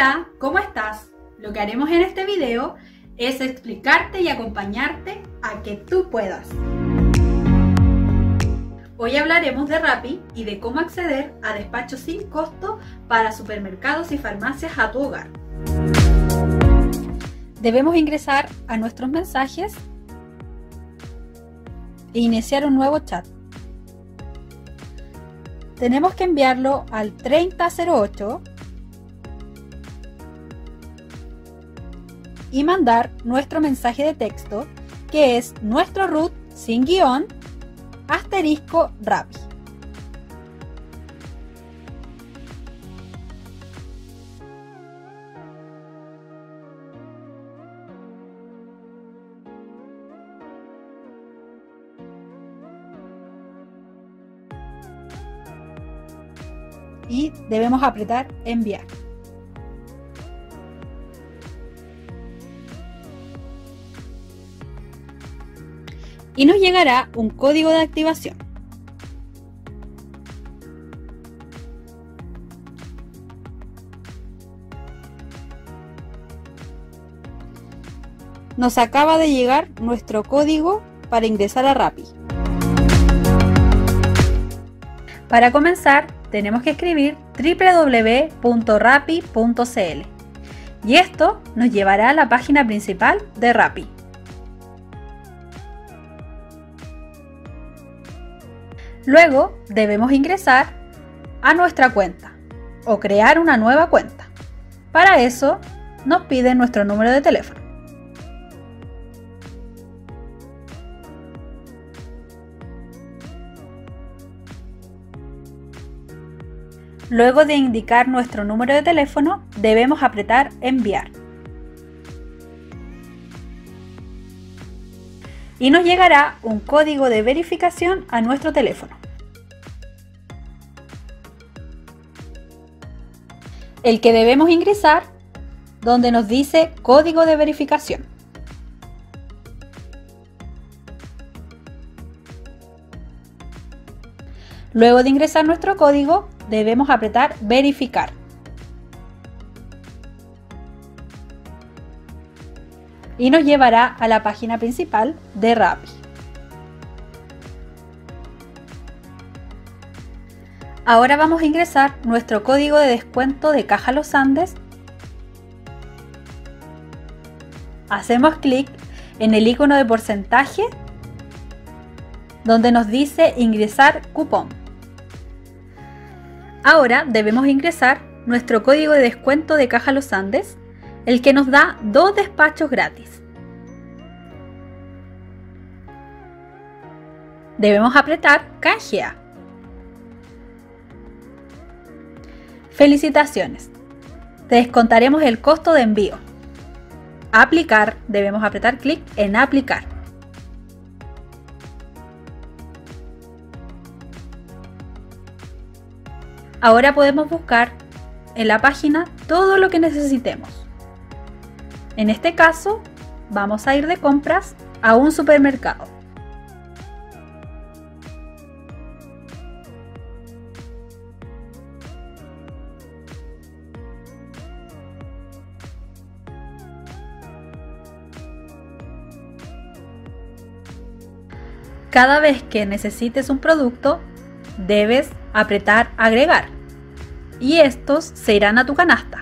Hola, ¿cómo estás? Lo que haremos en este video es explicarte y acompañarte a que tú puedas. Hoy hablaremos de Rappi y de cómo acceder a despachos sin costo para supermercados y farmacias a tu hogar. Debemos ingresar a nuestros mensajes e iniciar un nuevo chat. Tenemos que enviarlo al 3008 y mandar nuestro mensaje de texto que es nuestro root sin guion asterisco Rappi. Y debemos apretar enviar. Y nos llegará un código de activación. Nos acaba de llegar nuestro código para ingresar a Rappi. Para comenzar, tenemos que escribir www.rappi.cl y esto nos llevará a la página principal de Rappi. Luego debemos ingresar a nuestra cuenta o crear una nueva cuenta. Para eso nos piden nuestro número de teléfono. Luego de indicar nuestro número de teléfono, debemos apretar enviar. Y nos llegará un código de verificación a nuestro teléfono. El que debemos ingresar donde nos dice código de verificación. Luego de ingresar nuestro código, debemos apretar verificar. Y nos llevará a la página principal de Rappi. Ahora vamos a ingresar nuestro código de descuento de Caja Los Andes. Hacemos clic en el icono de porcentaje donde nos dice ingresar cupón. Ahora debemos ingresar nuestro código de descuento de Caja Los Andes el que nos da dos despachos gratis. Debemos apretar Canjea. Felicitaciones. Te descontaremos el costo de envío. Aplicar. Debemos apretar clic en aplicar. Ahora podemos buscar en la página todo lo que necesitemos. En este caso, vamos a ir de compras a un supermercado. Cada vez que necesites un producto, debes apretar agregar y estos se irán a tu canasta.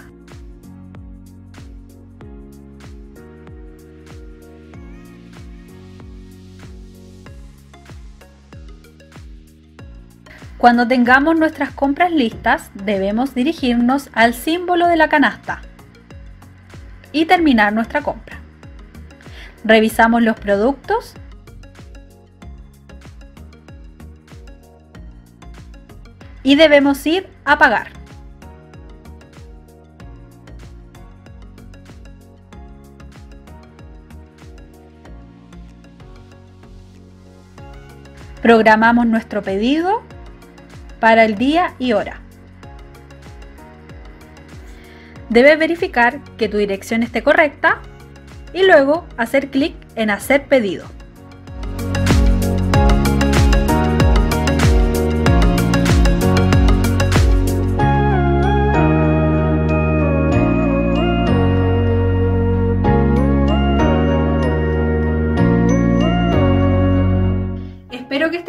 Cuando tengamos nuestras compras listas, debemos dirigirnos al símbolo de la canasta y terminar nuestra compra. Revisamos los productos y debemos ir a pagar. Programamos nuestro pedido para el día y hora. Debes verificar que tu dirección esté correcta y luego hacer clic en hacer pedido.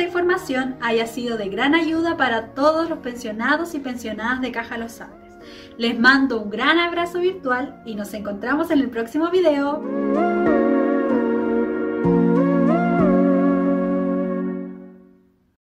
Información haya sido de gran ayuda para todos los pensionados y pensionadas de Caja Los Andes. Les mando un gran abrazo virtual y nos encontramos en el próximo video.